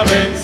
había.